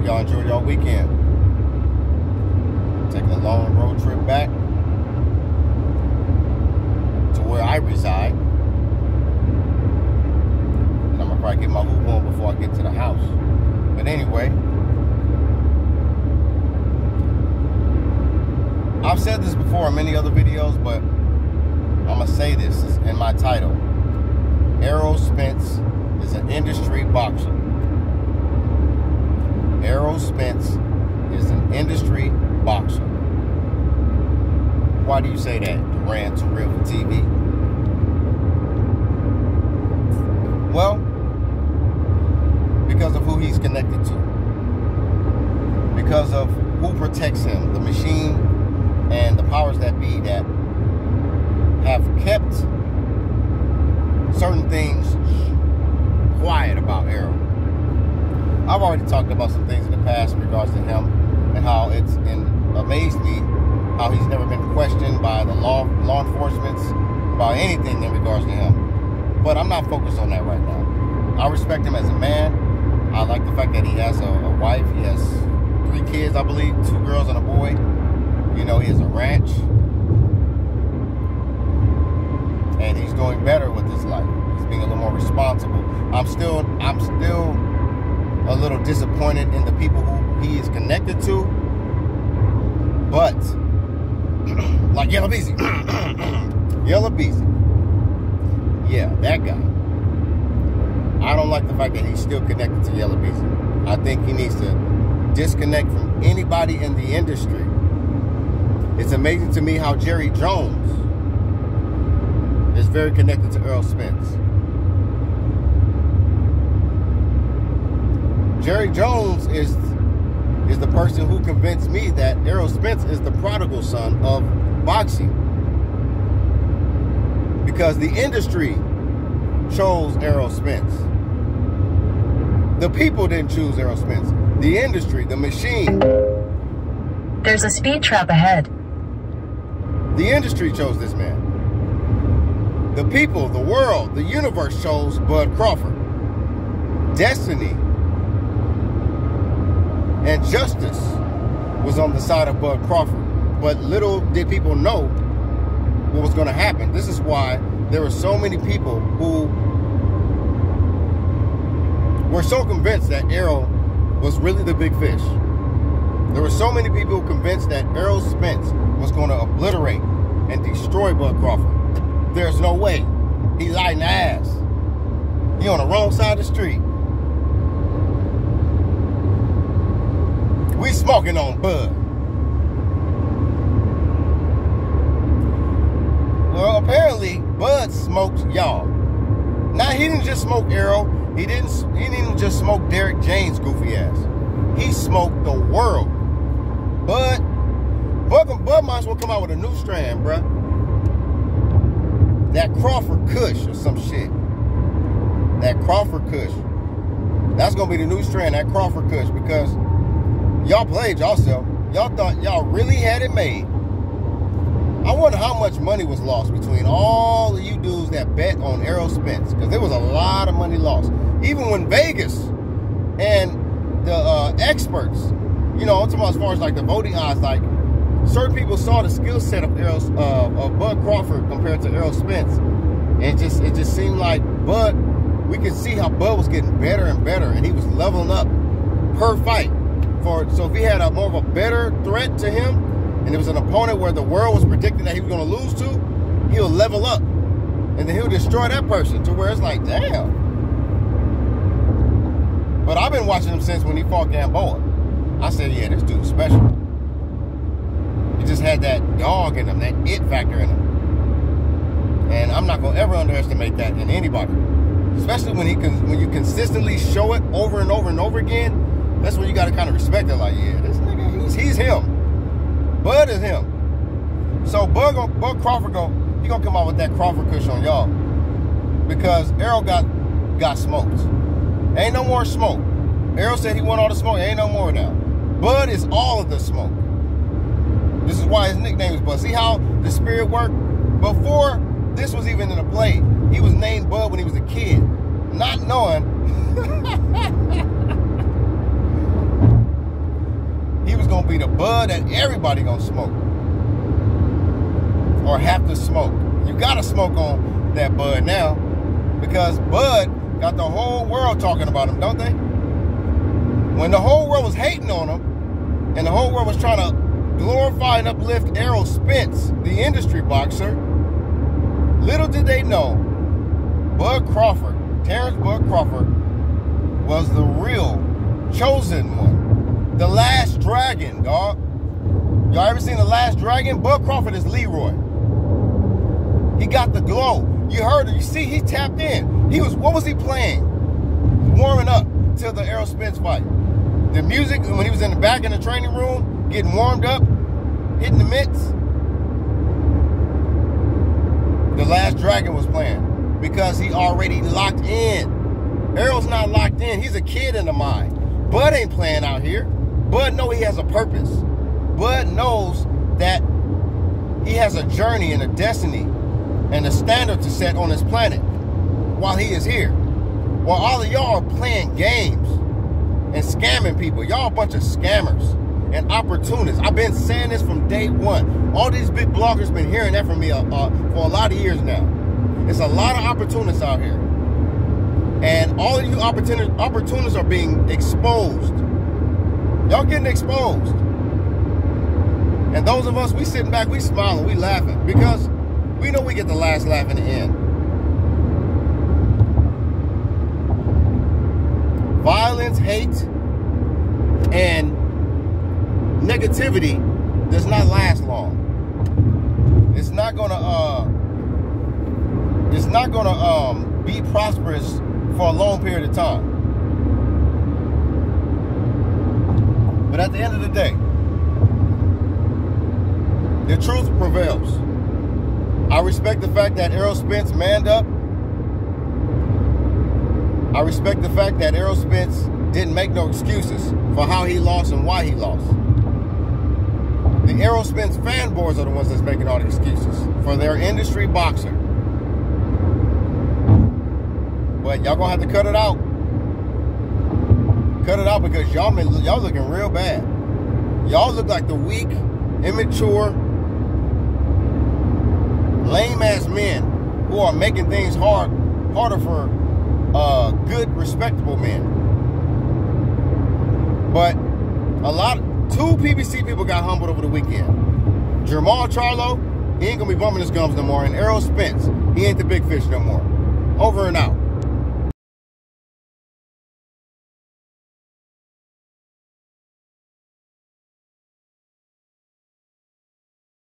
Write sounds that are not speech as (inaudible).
Hope y'all enjoyed y'all weekend. Taking a long road trip back to where I reside. And I'm gonna probably get my hoop on before I get to the house. But anyway, I've said this before in many other videos, but I'm gonna say this in my title. Errol Spence is an industry boxer. Errol Spence is an industry boxer. Why do you say that? Duran to Real TV. Well, because of who he's connected to. Because of who protects him, the machine and the powers that be that have kept certain things quiet about Errol. I've already talked about some things in the past in regards to him and how it's in, amazed me how he's never been questioned by the law law enforcement about anything in regards to him. But I'm not focused on that right now. I respect him as a man. I like the fact that he has a, a wife. He has three kids, I believe, two girls and a boy. You know, he has a ranch. And he's doing better with his life. He's being a little more responsible. I'm still I'm still a little disappointed in the people who he is connected to. But (clears throat) like Yella Beezy. (clears throat) Yella Beezy. Yeah, that guy. I don't like the fact that he's still connected to Yella Beezy. I think he needs to disconnect from anybody in the industry. It's amazing to me how Jerry Jones is very connected to Errol Spence. Jerry Jones is is the person who convinced me that Errol Spence is the prodigal son of boxing. Because the industry chose Errol Spence. The people didn't choose Errol Spence. The industry, the machine. There's a speed trap ahead. The industry chose this man. The people, the world, the universe chose Bud Crawford. Destiny and justice was on the side of Bud Crawford. But little did people know what was going to happen. This is why there were so many people who were so convinced that Errol was really the big fish. There were so many people convinced that Errol Spence was going to obliterate and destroy Bud Crawford. There's no way. He's eating ass. He on the wrong side of the street. We smoking on Bud. Well, apparently Bud smoked y'all. Now he didn't just smoke Errol. He didn't. He didn't just smoke Derrick James' goofy ass. He smoked the world. Bud, Bud, Bud might as well come out with a new strand, bruh. That Crawford Kush or some shit. That Crawford Kush. That's gonna be the new strand, that Crawford Kush, because y'all played yourself. Y'all thought y'all really had it made. I wonder how much money was lost between all of you dudes that bet on Errol Spence, because there was a lot of money lost. Even when Vegas and the uh, experts, you know, I'm talking about as far as like the voting odds, like certain people saw the skill set of Errol, uh, of Bud Crawford compared to Errol Spence, and it just it just seemed like Bud. We could see how Bud was getting better and better, and he was leveling up per fight. For so if he had a more of a better threat to him, and it was an opponent where the world was predicting that he was going to lose to, he'll level up, and then he'll destroy that person to where it's like, damn. But I've been watching him since when he fought Gamboa. I said, yeah, this dude's special. He just had that dog in him, that it factor in him. And I'm not gonna ever underestimate that in anybody. Especially when he can when you consistently show it over and over and over again, that's when you gotta kind of respect it. Like, yeah, this nigga, he's, he's him. Bud is him. So Bud, Bud Crawford go, he gonna come out with that Crawford Kush on y'all. Because Errol got got smoked. Ain't no more smoke. Errol said he want all the smoke. Ain't no more now. Bud is all of the smoke. This is why his nickname is Bud. See how the spirit worked? Before this was even in the play, he was named Bud when he was a kid, not knowing (laughs) bud that everybody gonna smoke or have to smoke. You gotta smoke on that bud now because bud got the whole world talking about him, don't they? When the whole world was hating on him and the whole world was trying to glorify and uplift Errol Spence, the industry boxer, little did they know Bud Crawford, Terence Bud Crawford, was the real chosen one. The last dragon, dog. Y'all ever seen The Last Dragon? Bud Crawford is Leroy. He got the glow. You heard it. You see, he tapped in. He was, what was he playing? Warming up till the Errol Spence fight. The music, when he was in the back in the training room, getting warmed up, hitting the mitts. The Last Dragon was playing because he already locked in. Errol's not locked in. He's a kid in the mind. Bud ain't playing out here. Bud know he has a purpose. Bud knows that he has a journey and a destiny and a standard to set on this planet while he is here. While all of y'all are playing games and scamming people. Y'all a bunch of scammers and opportunists. I've been saying this from day one. All these big bloggers been hearing that from me uh, uh, for a lot of years now. It's a lot of opportunists out here. And all of you opportunists, opportunists are being exposed. Y'all getting exposed. And those of us, we sitting back, we smiling, we laughing because we know we get the last laugh in the end. Violence, hate, and negativity does not last long. It's not gonna uh it's not gonna um be prosperous for a long period of time. But at the end of the day, the truth prevails. I respect the fact that Errol Spence manned up. I respect the fact that Errol Spence didn't make no excuses for how he lost and why he lost. The Errol Spence fanboys are the ones that's making all the excuses for their industry boxer. But y'all gonna have to cut it out. Cut it out because y'all y'all looking real bad. Y'all look like the weak, immature, lame ass men who are making things hard harder for uh, good, respectable men. But a lot Two PBC people got humbled over the weekend. Jermall Charlo, he ain't gonna be bumping his gums no more. And Errol Spence, he ain't the big fish no more. Over and out.